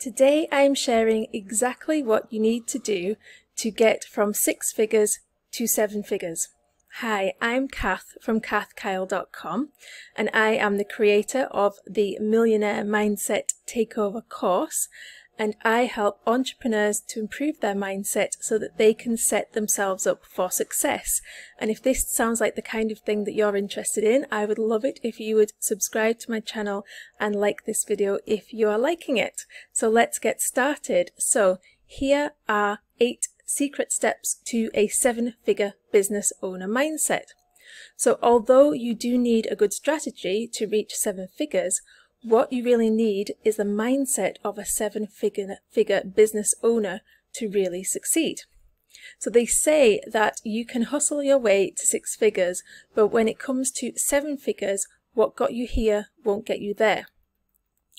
Today I am sharing exactly what you need to do to get from six figures to seven figures. Hi, I'm Kath from kathkyle.com and I am the creator of the Millionaire Mindset Takeover course and I help entrepreneurs to improve their mindset so that they can set themselves up for success. And if this sounds like the kind of thing that you're interested in, I would love it if you would subscribe to my channel and like this video if you are liking it. So let's get started. So here are eight secret steps to a seven figure business owner mindset. So although you do need a good strategy to reach seven figures, what you really need is the mindset of a seven figure, figure business owner to really succeed. So they say that you can hustle your way to six figures, but when it comes to seven figures, what got you here won't get you there.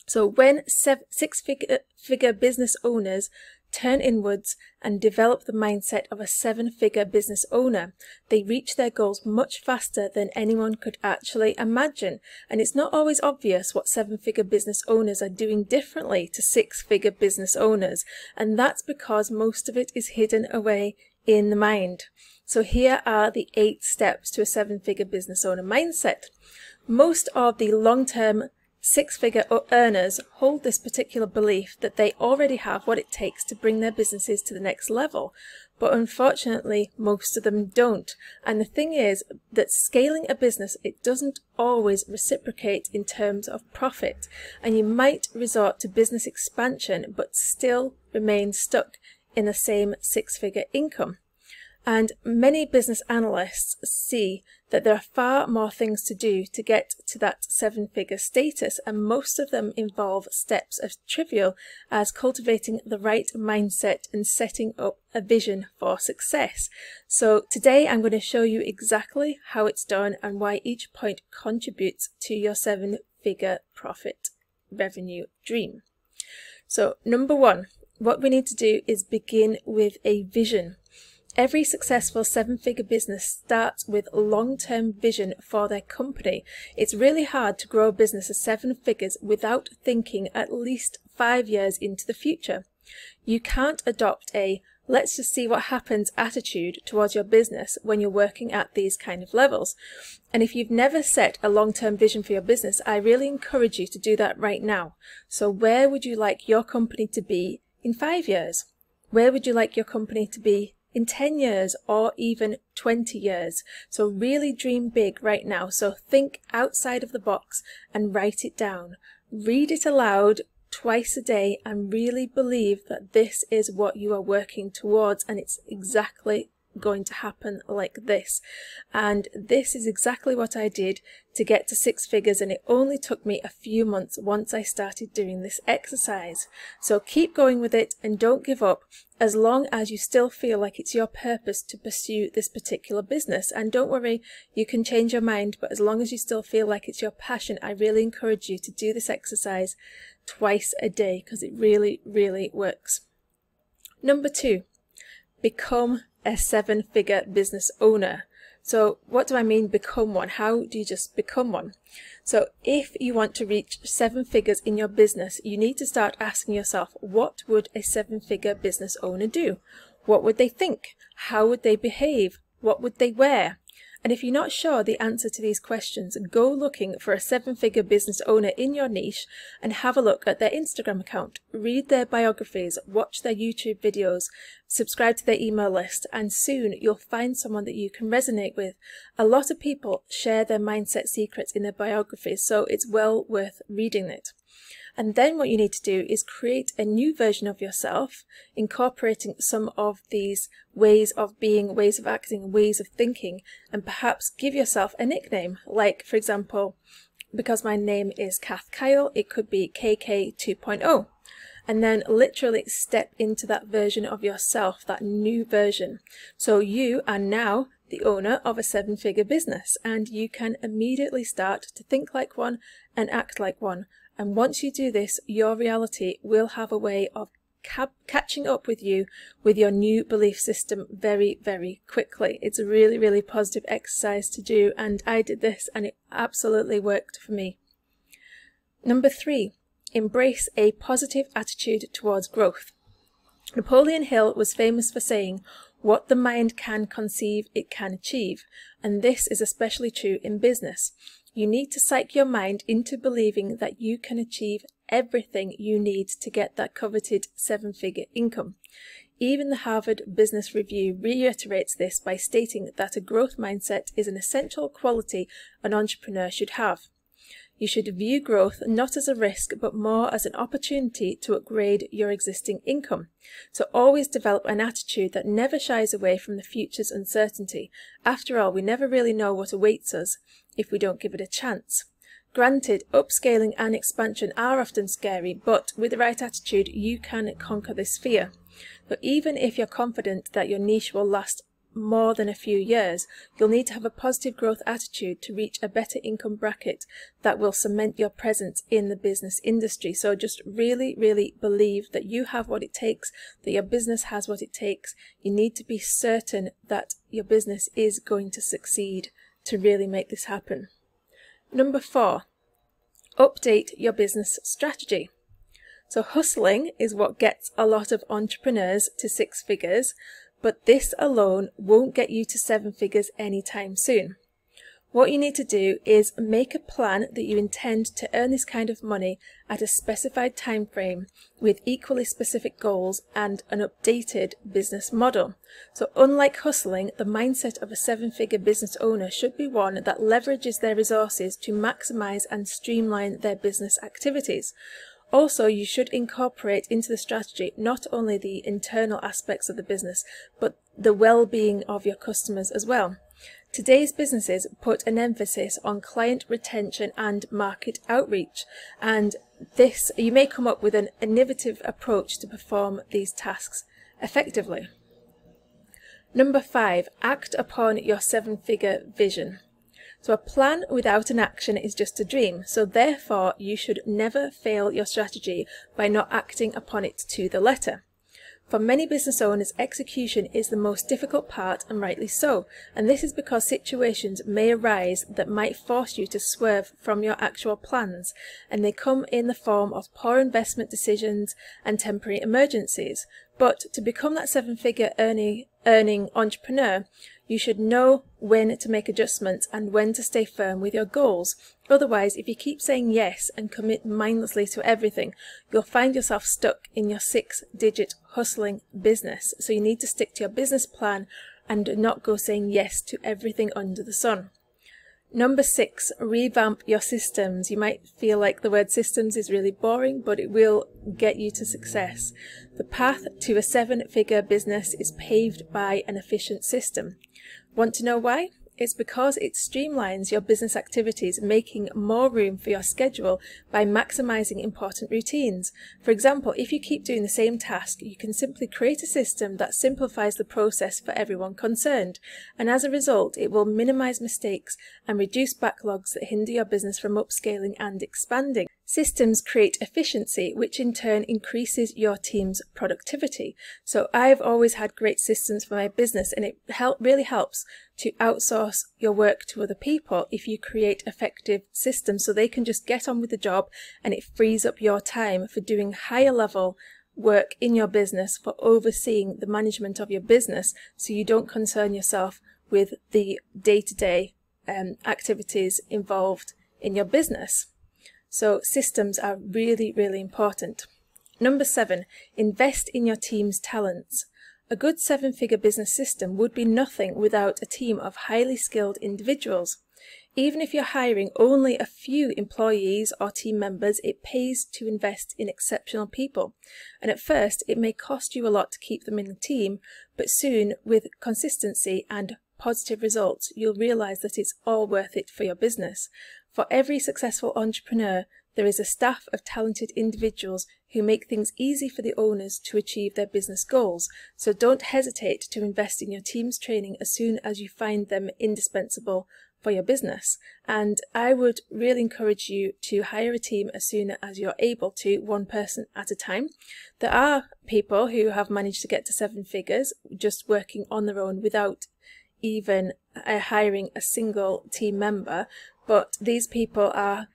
So when seven, six figure, figure business owners turn inwards, and develop the mindset of a seven figure business owner. They reach their goals much faster than anyone could actually imagine. And it's not always obvious what seven figure business owners are doing differently to six figure business owners. And that's because most of it is hidden away in the mind. So here are the eight steps to a seven figure business owner mindset. Most of the long term Six figure earners hold this particular belief that they already have what it takes to bring their businesses to the next level, but unfortunately, most of them don't. And the thing is that scaling a business, it doesn't always reciprocate in terms of profit, and you might resort to business expansion but still remain stuck in the same six figure income. And many business analysts see that there are far more things to do to get to that seven figure status, and most of them involve steps as trivial as cultivating the right mindset and setting up a vision for success. So, today I'm going to show you exactly how it's done and why each point contributes to your seven figure profit revenue dream. So, number one, what we need to do is begin with a vision. Every successful seven figure business starts with long term vision for their company. It's really hard to grow a business of seven figures without thinking at least five years into the future. You can't adopt a let's just see what happens attitude towards your business when you're working at these kind of levels. And if you've never set a long term vision for your business, I really encourage you to do that right now. So, where would you like your company to be in five years? Where would you like your company to be in 10 years or even 20 years. So really dream big right now. So think outside of the box and write it down. Read it aloud twice a day and really believe that this is what you are working towards and it's exactly going to happen like this. And this is exactly what I did to get to six figures and it only took me a few months once I started doing this exercise. So keep going with it and don't give up as long as you still feel like it's your purpose to pursue this particular business. And don't worry, you can change your mind, but as long as you still feel like it's your passion, I really encourage you to do this exercise twice a day because it really, really works. Number two, become a seven figure business owner. So what do I mean become one? How do you just become one? So if you want to reach seven figures in your business, you need to start asking yourself, what would a seven figure business owner do? What would they think? How would they behave? What would they wear? And if you're not sure the answer to these questions, go looking for a seven figure business owner in your niche and have a look at their Instagram account. Read their biographies, watch their YouTube videos, subscribe to their email list, and soon you'll find someone that you can resonate with. A lot of people share their mindset secrets in their biographies, so it's well worth reading it. And then what you need to do is create a new version of yourself, incorporating some of these ways of being, ways of acting, ways of thinking, and perhaps give yourself a nickname. Like, for example, because my name is Kath Kyle, it could be KK 2.0. And then literally step into that version of yourself, that new version. So you are now the owner of a seven figure business and you can immediately start to think like one and act like one and once you do this, your reality will have a way of catching up with you with your new belief system very, very quickly. It's a really, really positive exercise to do, and I did this and it absolutely worked for me. Number three, embrace a positive attitude towards growth. Napoleon Hill was famous for saying, what the mind can conceive, it can achieve. And this is especially true in business. You need to psych your mind into believing that you can achieve everything you need to get that coveted seven figure income. Even the Harvard Business Review reiterates this by stating that a growth mindset is an essential quality an entrepreneur should have. You should view growth not as a risk, but more as an opportunity to upgrade your existing income. So always develop an attitude that never shies away from the future's uncertainty. After all, we never really know what awaits us if we don't give it a chance. Granted, upscaling and expansion are often scary, but with the right attitude, you can conquer this fear. But even if you're confident that your niche will last more than a few years, you'll need to have a positive growth attitude to reach a better income bracket that will cement your presence in the business industry. So just really, really believe that you have what it takes, that your business has what it takes. You need to be certain that your business is going to succeed to really make this happen. Number four, update your business strategy. So hustling is what gets a lot of entrepreneurs to six figures, but this alone won't get you to seven figures anytime soon. What you need to do is make a plan that you intend to earn this kind of money at a specified time frame with equally specific goals and an updated business model. So unlike hustling, the mindset of a seven-figure business owner should be one that leverages their resources to maximize and streamline their business activities. Also, you should incorporate into the strategy not only the internal aspects of the business, but the well-being of your customers as well. Today's businesses put an emphasis on client retention and market outreach, and this you may come up with an innovative approach to perform these tasks effectively. Number five, act upon your seven-figure vision. So a plan without an action is just a dream. So therefore, you should never fail your strategy by not acting upon it to the letter. For many business owners, execution is the most difficult part, and rightly so. And this is because situations may arise that might force you to swerve from your actual plans, and they come in the form of poor investment decisions and temporary emergencies. But to become that seven figure earning, earning entrepreneur, you should know when to make adjustments and when to stay firm with your goals. Otherwise, if you keep saying yes and commit mindlessly to everything, you'll find yourself stuck in your six digit hustling business. So you need to stick to your business plan and not go saying yes to everything under the sun. Number six, revamp your systems. You might feel like the word systems is really boring, but it will get you to success. The path to a seven figure business is paved by an efficient system. Want to know why? It's because it streamlines your business activities, making more room for your schedule by maximizing important routines. For example, if you keep doing the same task, you can simply create a system that simplifies the process for everyone concerned. And as a result, it will minimize mistakes and reduce backlogs that hinder your business from upscaling and expanding. Systems create efficiency, which in turn increases your team's productivity. So I've always had great systems for my business and it help, really helps to outsource your work to other people if you create effective systems so they can just get on with the job and it frees up your time for doing higher level work in your business for overseeing the management of your business so you don't concern yourself with the day-to-day um, activities involved in your business. So systems are really, really important. Number seven, invest in your team's talents. A good seven figure business system would be nothing without a team of highly skilled individuals. Even if you're hiring only a few employees or team members, it pays to invest in exceptional people. And at first, it may cost you a lot to keep them in the team, but soon, with consistency and positive results, you'll realize that it's all worth it for your business. For every successful entrepreneur, there is a staff of talented individuals who make things easy for the owners to achieve their business goals. So don't hesitate to invest in your team's training as soon as you find them indispensable for your business. And I would really encourage you to hire a team as soon as you're able to, one person at a time. There are people who have managed to get to seven figures just working on their own without even uh, hiring a single team member, but these people are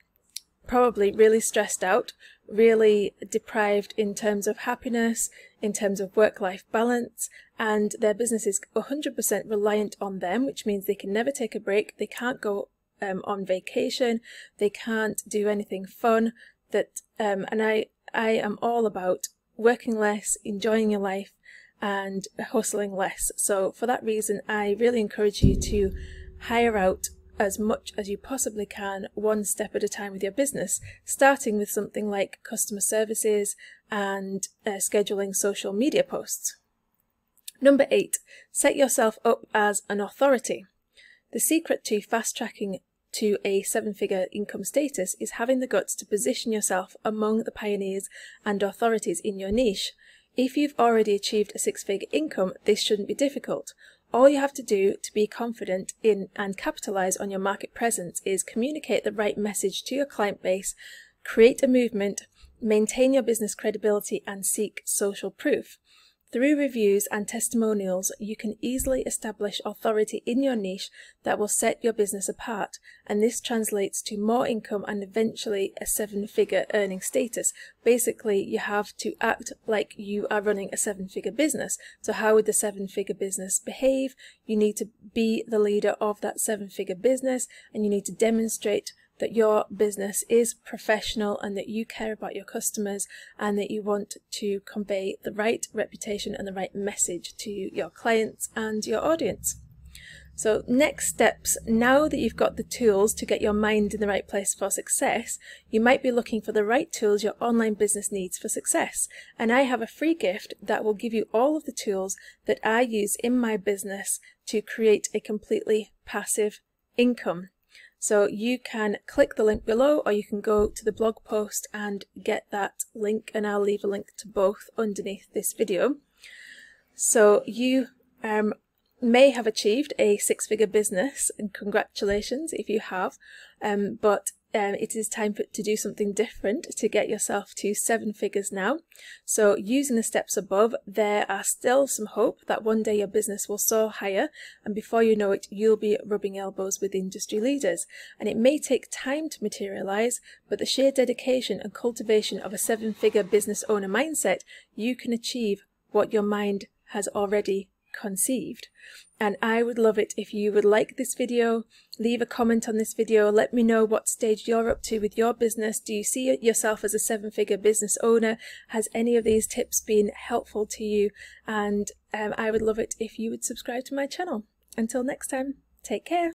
probably really stressed out, really deprived in terms of happiness, in terms of work life balance, and their business is 100% reliant on them, which means they can never take a break, they can't go um, on vacation, they can't do anything fun. That um, and I I am all about working less, enjoying your life, and hustling less. So for that reason, I really encourage you to hire out as much as you possibly can, one step at a time with your business, starting with something like customer services and uh, scheduling social media posts. Number eight, set yourself up as an authority. The secret to fast tracking to a seven figure income status is having the guts to position yourself among the pioneers and authorities in your niche. If you've already achieved a six figure income, this shouldn't be difficult. All you have to do to be confident in and capitalize on your market presence is communicate the right message to your client base, create a movement, maintain your business credibility, and seek social proof. Through reviews and testimonials, you can easily establish authority in your niche that will set your business apart, and this translates to more income and eventually a seven figure earning status. Basically, you have to act like you are running a seven figure business. So, how would the seven figure business behave? You need to be the leader of that seven figure business, and you need to demonstrate that your business is professional and that you care about your customers and that you want to convey the right reputation and the right message to your clients and your audience. So, next steps now that you've got the tools to get your mind in the right place for success, you might be looking for the right tools your online business needs for success. And I have a free gift that will give you all of the tools that I use in my business to create a completely passive income. So you can click the link below or you can go to the blog post and get that link and I'll leave a link to both underneath this video. So you um, may have achieved a six-figure business and congratulations if you have, um, but um, it is time for, to do something different to get yourself to seven figures now. So using the steps above, there are still some hope that one day your business will soar higher and before you know it, you'll be rubbing elbows with industry leaders. And it may take time to materialize, but the sheer dedication and cultivation of a seven figure business owner mindset, you can achieve what your mind has already conceived. And I would love it if you would like this video, leave a comment on this video, let me know what stage you're up to with your business. Do you see yourself as a seven figure business owner? Has any of these tips been helpful to you? And um, I would love it if you would subscribe to my channel. Until next time, take care.